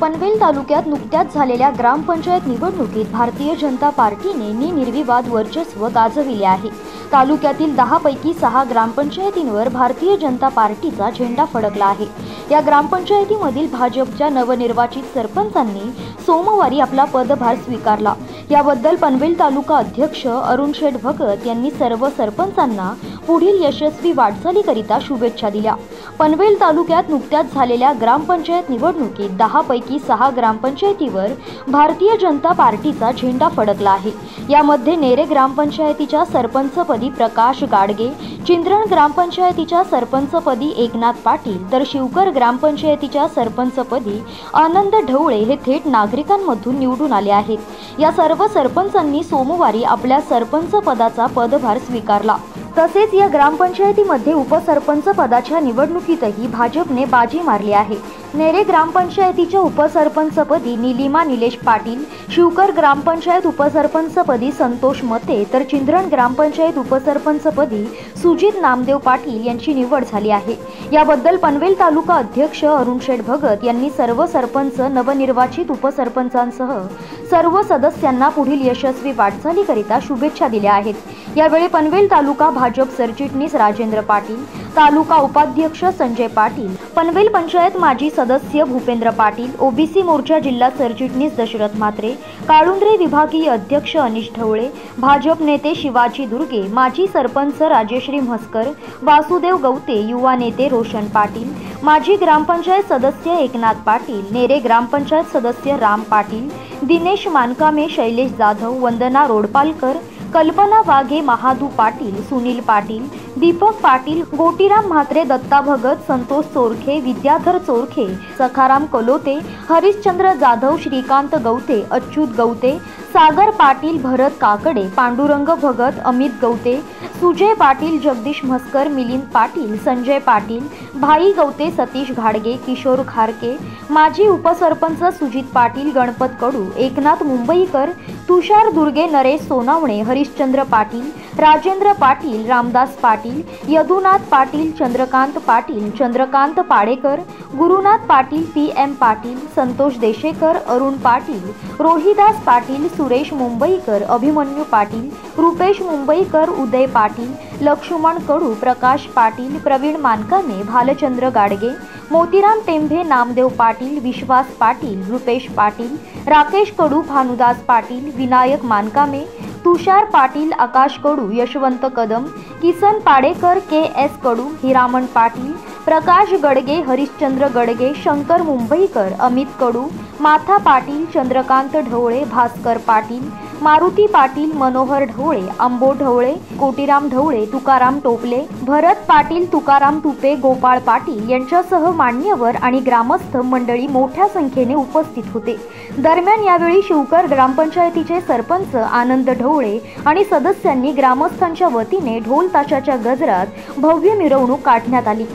पनवेल तालुक्यात नुकत्याच झालेल्या ग्रामपंचायत निवडणुकीत भारतीय जनता पार्टीने निर्विवाद वर्चस्व गाजविले आहे. तालुक्यातील दहापैकी सहा ग्रामपंचायतींवर भारतीय जनता पार्टीचा झेंडा फडकला आहे. या ग्रामपंचायतीमधील भाजपच्या नवनिर्वाचित सरपंचांनी सोमवारी आपला पदभार स्वीकारला. याबद्दल पनवेल तालुका अध्यक्ष अरुण शेठ भगत यांनी सर्व सरपंचांना पुढील यशस्वी वाटचालीकरिता शुभेच्छा दिल्या. पनवेल तालुक्यात नुकत्याच झालेल्या ग्रामपंचायत निवडणुकीत दहापैकी सहा ग्रामपंचायतीवर भारतीय जनता पार्टीचा झेंडा फडकला आहे. यामध्ये नेरे ग्रामपंचायतीच्या सरपंचपदी प्रकाश गाडगे चिंद्रण ग्रामपंचायतीच्या सरपंचपदी एकनाथ पाटील तर शिवकर ग्रामपंचायतीच्या सरपंचपदी आनंद ढवळे हे थेट नागरिकांमधून निवडून आले आहेत. या सर्व सरपंचांनी सोमवारी आपल्या सरपंच पदाचा पदभार स्वीकारला. तसेच या ग्रामपंचायतीमध्ये उपसरपंच पदाच्या निवडणुकीतही भाजपने बाजी मारली आहे. नेरे ग्रामपंचायतीच्या उपसरपंचपदी निलिमा निलेश पाटील शिवकर ग्रामपंचायत उपसरपंचपदी संतोष मते तर चिंद्रण ग्रामपंचायत उपसरपंचपदी सुजित नामदेव पाटील यांची निवड झाली आहे. याबद्दल पनवेल तालुका अध्यक्ष अरुण शेठ भगत यांनी सर्व सरपंच नवनिर्वाचित उपसरपंचांसह सर्व सदस्यांना पुढील यशस्वी वाटचालीकरिता शुभेच्छा दिल्या आहेत. यावेळी पनवेल तालुका भाजप सरचिटणीस राजेंद्र पाटील तालुका उपाध्यक्ष संजय पाटील पनवेल पंचायत माजी सदस्य भूपेंद्र पाटील ओबीसी मोर्चा जिल्हा सरचिटणीस दशरथ म्हात्रे काळुंद्रे विभागीय अध्यक्ष अनिश ढवळे भाजप नेते शिवाजी दुर्गे माजी सरपंच राजेश्री म्हस्कर वासुदेव गवते युवा नेते रोशन पाटील माजी ग्रामपंचायत सदस्य एकनाथ पाटील नेरे ग्रामपंचायत सदस्य राम पाटील दिनेश मानकामे शैलेश जाधव वंदना रोडपालकर कल्पना वाघे महादू पाटील सुनील पाटील दीपक पाटील गोटीराम म्हात्रे दत्ता भगत संतोष चोरखे विद्याधर चोरखे सखाराम कलोते हरिश्चंद्र जाधव श्रीकांत गवते अच्युत गवते सागर पाटील भरत काकडे पांडुरंग भगत अमित गवते सुजय पाटील जगदीश म्हस्कर मिलिंद पाटील संजय पाटील भाई गवते सतीश घाडगे किशोर खारके माजी उपसरपंच Sujit Patil Ganpat Kadu Eknath Mumbaikar Tushar Durge Naresh Sonawane Harishchandra Patil Rajendra Patil Ramdas Patil Yadunath Patil Chandrakant Patil Chandrakant Padekar Gurunath Patil P M Patil Santosh Deshekar Arun Patil Rohidas Patil Suresh Mumbaikar Abhimanyu Patil Rupesh Mumbaikar Uday Patil Laxman Kadu Prakash Patil Pravin Mankane Bhalchandra Gadge Motiram Tembhe Namdev Patil Vishwas Patil Rupesh Patil Rakesh Kadu Bhanudas Patil Vinayak Mankame Tushar Patil Akash Kadu Yashwant Kadam Kisan Padekar K S Kadu Hiraman Patil Prakash Gadge Harishchandra Gadge Shankar Mumbaikar Amit Kadu माथा पाटील चंद्रकांत ढवळे भास्कर पाटील मारुती पाटील मनोहर ढवळे आंबो ढवळे कोटीराम ढवळे तुकाराम टोपले भरत पाटील तुकाराम तुपे गोपाळ पाटील यांच्यासह मान्यवर आणि ग्रामस्थ मंडळी मोठ्या संख्येने उपस्थित होते. दरम्यान यावेळी शिवकर ग्रामपंचायतीचे सरपंच आनंद ढवळे आणि सदस्यांनी ग्रामस्थांच्या वतीने ढोल ताशाच्या गजरात भव्य मिरवणूक काढण्यात आली.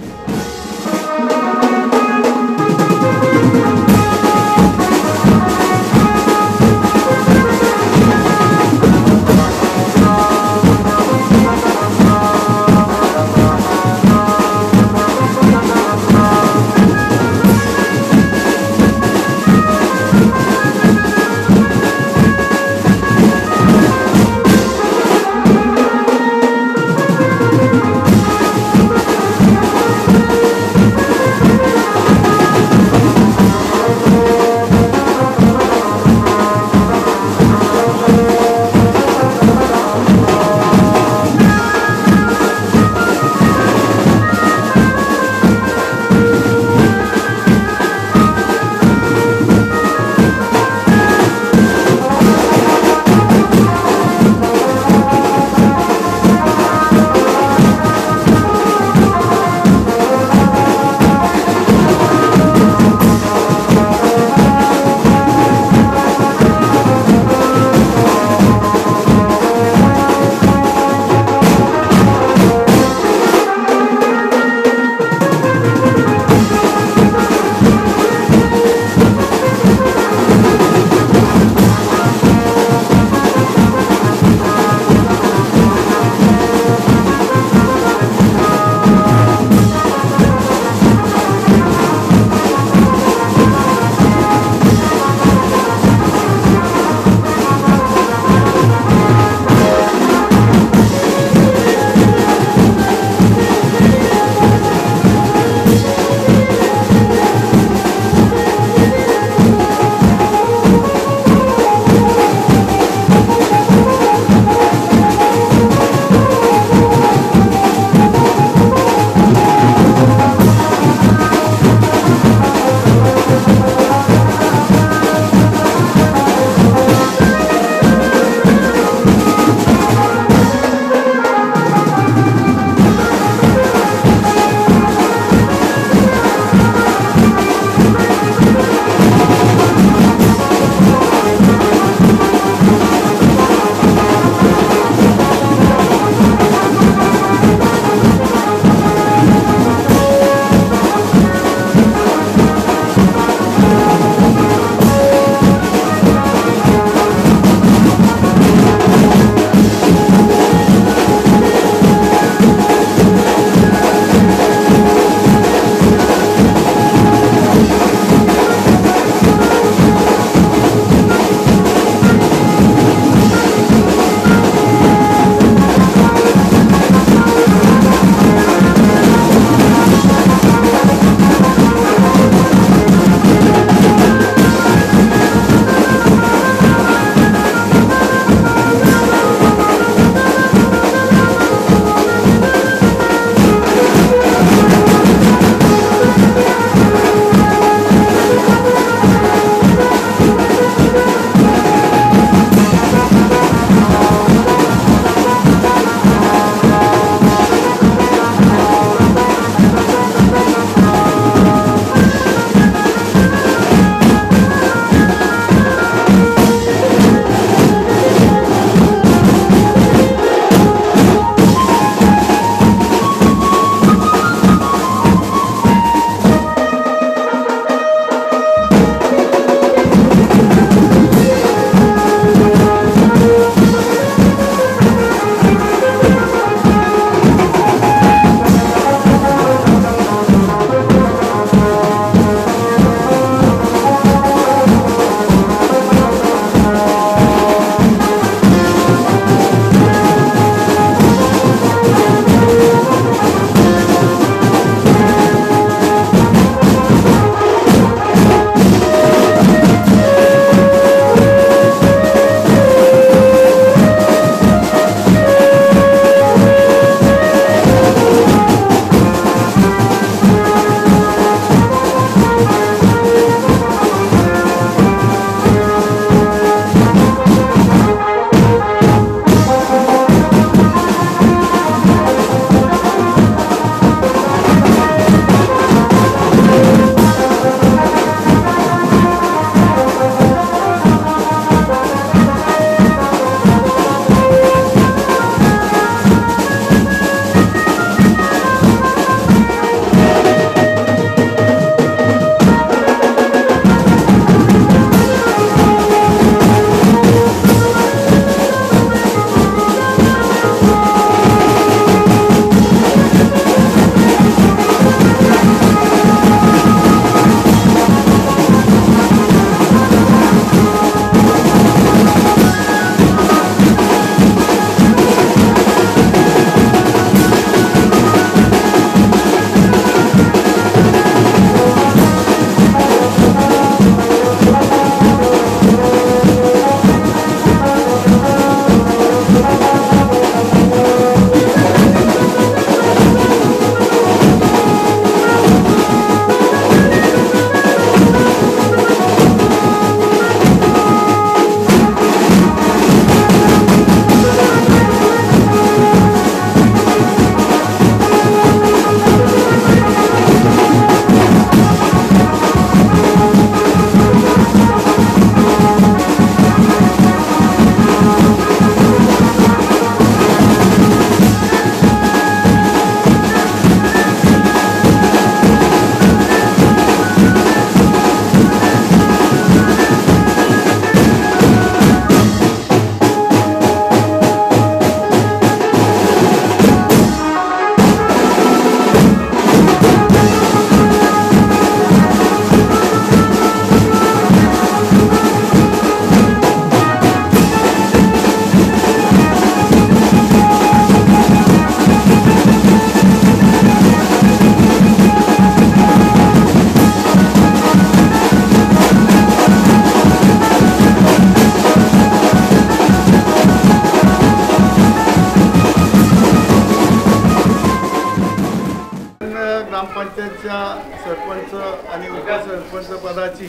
ग्रामपंचायतच्या सरपंच आणि उपसरपंच पदाची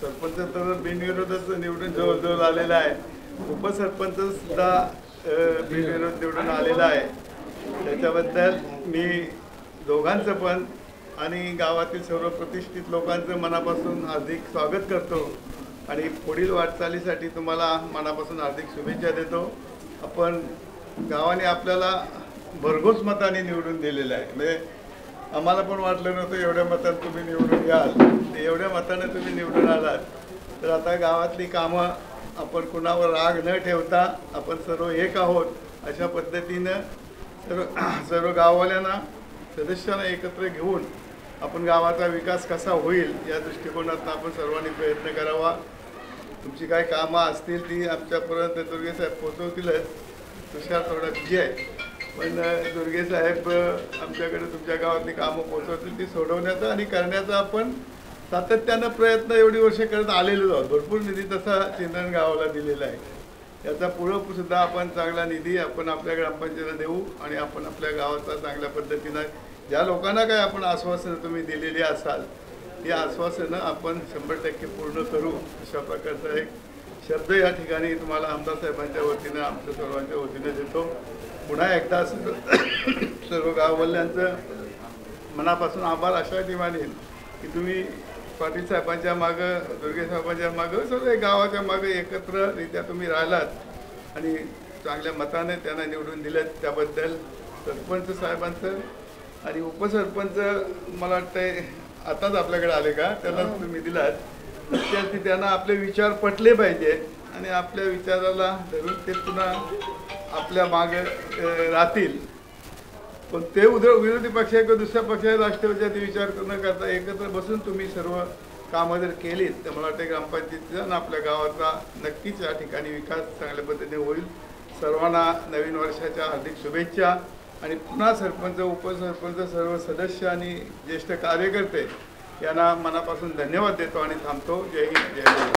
सरपंच तर बिनविरोधच निवडून जवळजवळ आलेलं आहे. उपसरपंच सुद्धा बिनविरोध निवडून आलेला आहे. त्याच्याबद्दल मी दोघांचं पण आणि गावातील सर्व प्रतिष्ठित लोकांचं मनापासून हार्दिक स्वागत करतो. आणि पुढील वाटचालीसाठी तुम्हाला मनापासून हार्दिक शुभेच्छा देतो. आपण गावाने आपल्याला भरघोस मताने निवडून दिलेलं आहे. म्हणजे आम्हाला पण वाटलं नव्हतं एवढ्या मतानं तुम्ही निवडून याल. एवढ्या मतानं तुम्ही निवडून आलात. तर आता गावातली कामं आपण कुणावर राग न ठेवता आपण सर्व एक आहोत अशा पद्धतीनं सर्व सर्व गाववाल्यांना सदस्यांना एकत्र घेऊन आपण गावाचा विकास कसा होईल या दृष्टिकोनातून आपण सर्वांनी प्रयत्न करावा. तुमची काय कामं असतील ती आमच्यापर्यंत दुर्गे साहेब पोचवतीलच तुषार थोडा विजय आहे. पण दुर्गे साहेब आमच्याकडे तुमच्या गावातली कामं पोचवतील ती सोडवण्याचा आणि करण्याचा आपण सातत्यानं प्रयत्न एवढी वर्ष करत आलेलो आहोत. भरपूर निधी तसा चिंदन गावाला दिलेला आहे. याचा पुढं सुद्धा आपण चांगला निधी आपण आपल्या ग्रामपंचायतीला देऊ आणि आपण आपल्या गावाचा चांगल्या पद्धतीनं ज्या लोकांना काय आपण आश्वासनं तुम्ही दिलेली असाल ती आश्वासनं आपण शंभर टक्के पूर्ण करू अशा प्रकारचा एक शब्द या ठिकाणी तुम्हाला आमदार साहेबांच्या वतीनं आमच्या सर्वांच्या वतीनं देतो. पुन्हा एकदा सर्व सर्व मनापासून आभार. अशा मानेन की तुम्ही पाटील साहेबांच्या मागं दुर्गेसाहेबांच्या मागं सर्व गावाच्या मागं एकत्ररित्या तुम्ही राहिलात आणि चांगल्या मताने त्यांना निवडून दिलं त्याबद्दल सरपंच साहेबांचं आणि उपसरपंच मला वाटतंय आताच आपल्याकडे आले का? त्यांना तुम्ही दिलात. त्यासाठी त्यांना आपले विचार पटले पाहिजे आणि आपल्या विचाराला धरून ते पुन्हा आपल्या मागे राहतील. पण ते उद्या विरोधी पक्ष किंवा दुसऱ्या पक्षाच्या राष्ट्रवादी विचार न करता एकत्र बसून तुम्ही सर्व कामं जर केलीत तर मला वाटते ग्रामपंचायतीचा आणि आपल्या गावाचा नक्कीच या ठिकाणी विकास चांगल्या पद्धतीने होईल. सर्वांना नवीन वर्षाच्या हार्दिक शुभेच्छा. आणि पुन्हा सरपंच उपसरपंच सर्व सदस्य आणि ज्येष्ठ कार्यकर्ते यांना मनापासून धन्यवाद देतो आणि थांबतो. जय हिंद जय